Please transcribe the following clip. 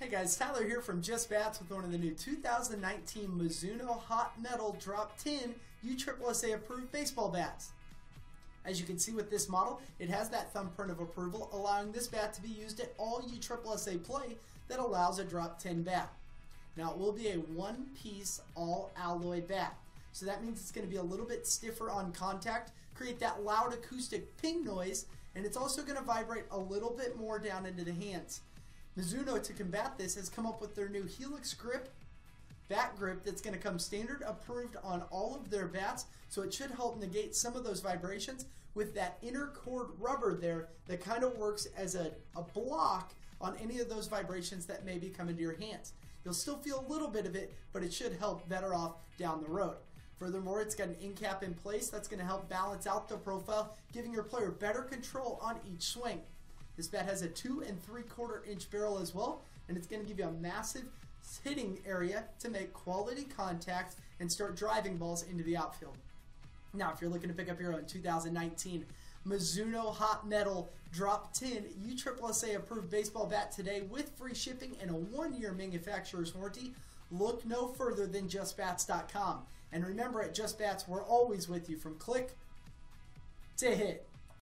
Hey guys, Tyler here from Just Bats with one of the new 2019 Mizuno Hot Metal Drop 10 USSSA approved baseball bats. As you can see with this model, it has that thumbprint of approval, allowing this bat to be used at all USSSA play that allows a Drop 10 bat. Now it will be a one-piece all-alloy bat, so that means it's going to be a little bit stiffer on contact, create that loud acoustic ping noise, and it's also going to vibrate a little bit more down into the hands. Mizuno, to combat this, has come up with their new Helix Grip bat grip that's going to come standard approved on all of their bats, so it should help negate some of those vibrations with that inner cord rubber there that kind of works as a, a block on any of those vibrations that may be coming into your hands. You'll still feel a little bit of it, but it should help better off down the road. Furthermore, it's got an end cap in place that's going to help balance out the profile, giving your player better control on each swing. This bat has a two and three quarter inch barrel as well, and it's going to give you a massive hitting area to make quality contact and start driving balls into the outfield. Now, if you're looking to pick up your own 2019 Mizuno Hot Metal Drop 10 USSSA approved baseball bat today with free shipping and a one year manufacturer's warranty, look no further than JustBats.com. And remember, at Just Bats, we're always with you from click to hit.